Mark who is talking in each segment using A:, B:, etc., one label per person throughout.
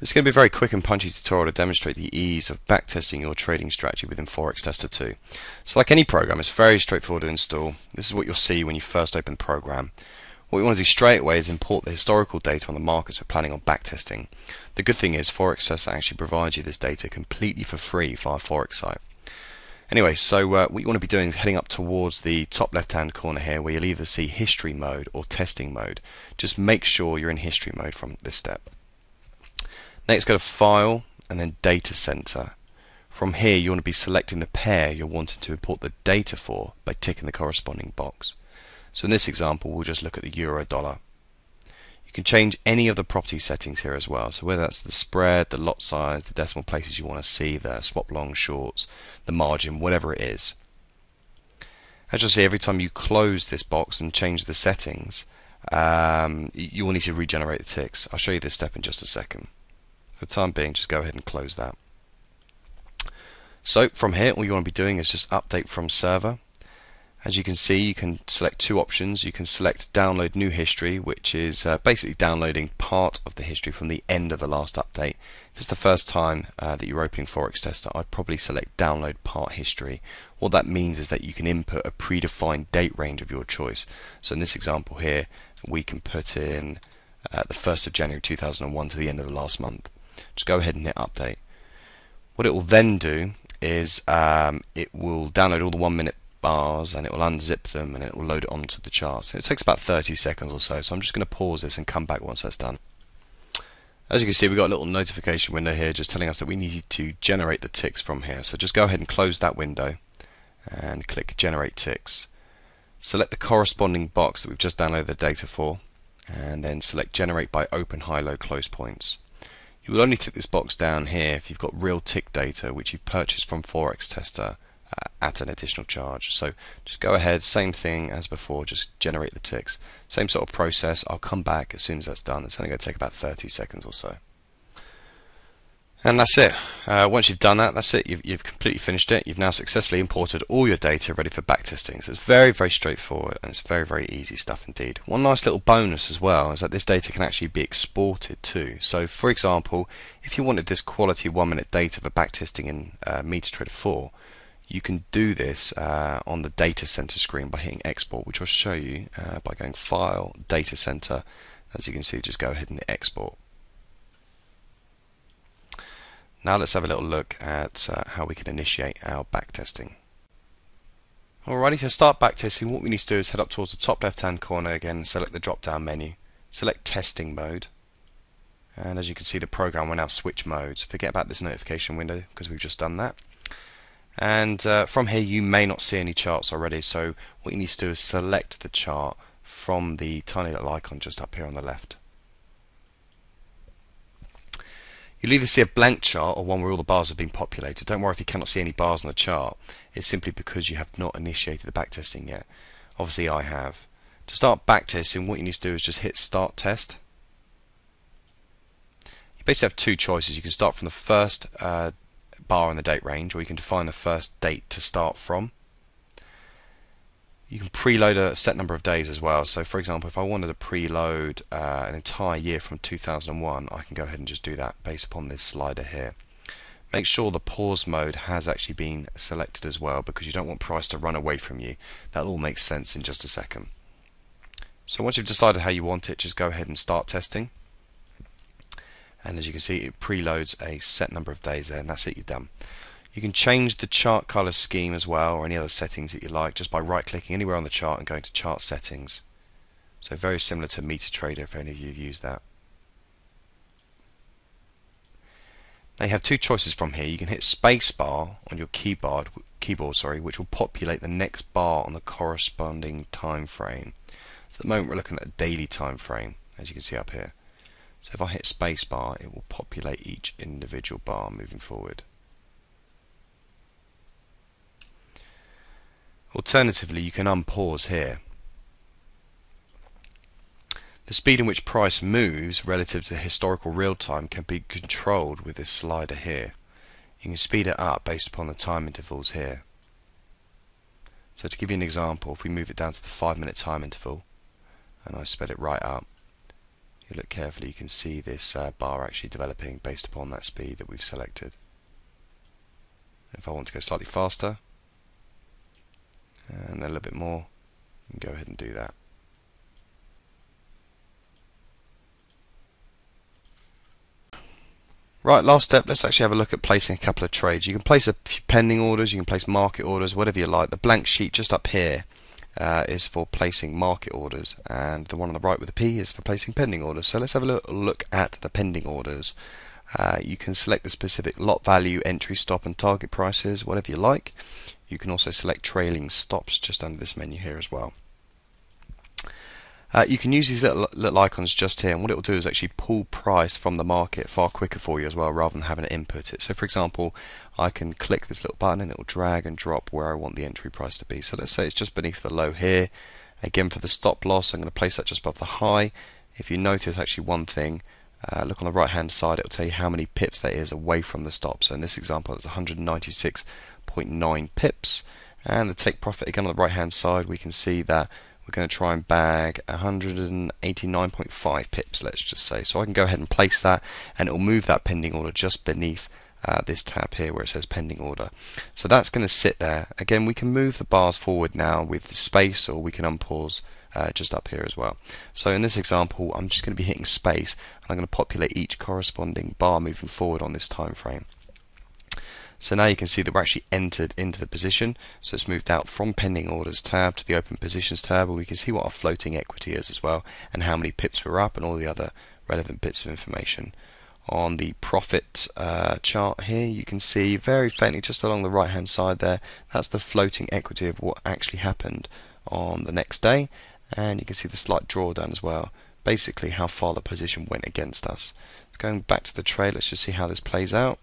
A: This is going to be a very quick and punchy tutorial to demonstrate the ease of backtesting your trading strategy within Forex Tester 2. So like any program, it's very straightforward to install. This is what you'll see when you first open the program. What we want to do straight away is import the historical data on the markets we're planning on backtesting. The good thing is Forex Tester actually provides you this data completely for free via Forexite. Anyway, so uh, what you want to be doing is heading up towards the top left hand corner here where you'll either see history mode or testing mode. Just make sure you're in history mode from this step. Next go to File and then Data Center. From here you want to be selecting the pair you're wanting to import the data for by ticking the corresponding box. So in this example we'll just look at the euro dollar. You can change any of the property settings here as well. So whether that's the spread, the lot size, the decimal places you want to see, the swap long shorts, the margin, whatever it is. As you'll see, every time you close this box and change the settings, um, you will need to regenerate the ticks. I'll show you this step in just a second. For the time being, just go ahead and close that. So from here, all you want to be doing is just update from server. As you can see, you can select two options. You can select download new history, which is uh, basically downloading part of the history from the end of the last update. If it's the first time uh, that you're opening Forex Tester, I'd probably select download part history. What that means is that you can input a predefined date range of your choice. So in this example here, we can put in uh, the 1st of January 2001 to the end of the last month just go ahead and hit update. What it will then do is um, it will download all the one minute bars and it will unzip them and it will load it onto the charts. It takes about 30 seconds or so, so I'm just going to pause this and come back once that's done. As you can see, we've got a little notification window here just telling us that we need to generate the ticks from here. So just go ahead and close that window and click Generate Ticks. Select the corresponding box that we've just downloaded the data for and then select Generate by Open High Low Close Points. You will only tick this box down here if you've got real tick data which you've purchased from Forex Tester uh, at an additional charge. So just go ahead, same thing as before, just generate the ticks. Same sort of process. I'll come back as soon as that's done. It's only going to take about 30 seconds or so. And that's it. Uh, once you've done that, that's it. You've, you've, completely finished it. You've now successfully imported all your data ready for backtesting. So it's very, very straightforward and it's very, very easy stuff indeed. One nice little bonus as well is that this data can actually be exported too. So for example, if you wanted this quality one minute data for backtesting in uh, MetaTrader 4, you can do this uh, on the data center screen by hitting export, which I'll show you uh, by going File, Data Center. As you can see, just go ahead and export. Now let's have a little look at uh, how we can initiate our backtesting. Alrighty, to start backtesting, what we need to do is head up towards the top left hand corner again and select the drop down menu. Select testing mode. And as you can see, the program will now switch modes. Forget about this notification window because we've just done that. And uh, from here, you may not see any charts already. So what you need to do is select the chart from the tiny little icon just up here on the left. You'll either see a blank chart or one where all the bars have been populated. Don't worry if you cannot see any bars on the chart. It's simply because you have not initiated the backtesting yet. Obviously I have. To start backtesting, what you need to do is just hit Start Test. You basically have two choices. You can start from the first uh, bar in the date range, or you can define the first date to start from. You can preload a set number of days as well. So, for example, if I wanted to preload uh, an entire year from 2001, I can go ahead and just do that based upon this slider here. Make sure the pause mode has actually been selected as well because you don't want price to run away from you. That all makes sense in just a second. So once you've decided how you want it, just go ahead and start testing. And as you can see, it preloads a set number of days there, and that's it, you're done. You can change the chart color scheme as well or any other settings that you like just by right clicking anywhere on the chart and going to chart settings. So very similar to MetaTrader if any of you have used that. Now you have two choices from here. You can hit spacebar on your keyboard, keyboard sorry, which will populate the next bar on the corresponding time frame. So at the moment we're looking at a daily time frame, as you can see up here. So if I hit spacebar, it will populate each individual bar moving forward. Alternatively, you can unpause here. The speed in which price moves relative to historical real time can be controlled with this slider here. You can speed it up based upon the time intervals here. So to give you an example, if we move it down to the 5 minute time interval and I sped it right up, you look carefully, you can see this uh, bar actually developing based upon that speed that we've selected. If I want to go slightly faster, and a little bit more, and go ahead and do that. Right, last step, let's actually have a look at placing a couple of trades. You can place a few pending orders, you can place market orders, whatever you like. The blank sheet just up here uh, is for placing market orders, and the one on the right with the P is for placing pending orders. So let's have a look at the pending orders. Uh, you can select the specific lot value, entry, stop, and target prices, whatever you like. You can also select trailing stops just under this menu here as well. Uh, you can use these little, little icons just here and what it will do is actually pull price from the market far quicker for you as well rather than having to input it. So for example I can click this little button and it will drag and drop where I want the entry price to be. So let's say it's just beneath the low here. Again for the stop loss I'm going to place that just above the high. If you notice actually one thing uh, look on the right hand side it will tell you how many pips that is away from the stop. So in this example it's 196.9 pips and the take profit again on the right hand side we can see that we're going to try and bag 189.5 pips, let's just say. So I can go ahead and place that, and it will move that pending order just beneath uh, this tab here where it says pending order. So that's going to sit there. Again, we can move the bars forward now with the space, or we can unpause uh, just up here as well. So in this example, I'm just going to be hitting space, and I'm going to populate each corresponding bar moving forward on this time frame. So now you can see that we're actually entered into the position. So it's moved out from pending orders tab to the open positions tab and we can see what our floating equity is as well and how many pips we're up and all the other relevant bits of information. On the profit uh, chart here. You can see very faintly just along the right hand side there that's the floating equity of what actually happened on the next day. And you can see the slight drawdown as well basically how far the position went against us. Going back to the trade let's just see how this plays out.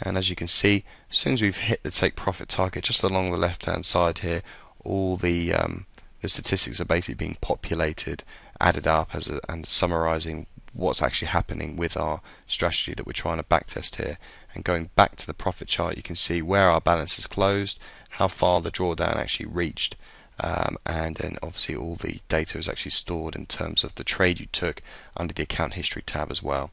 A: And as you can see as soon as we've hit the take profit target just along the left hand side here all the um, the statistics are basically being populated added up as a, and summarizing what's actually happening with our strategy that we're trying to backtest here. And going back to the profit chart you can see where our balance is closed how far the drawdown actually reached um, and then obviously all the data is actually stored in terms of the trade you took under the account history tab as well